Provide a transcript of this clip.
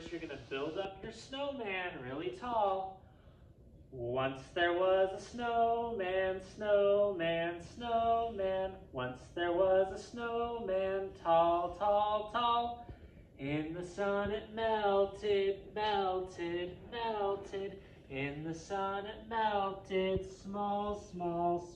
First, you're gonna build up your snowman really tall. Once there was a snowman, snowman, snowman. Once there was a snowman, tall, tall, tall. In the sun it melted, melted, melted. In the sun it melted, small, small, small.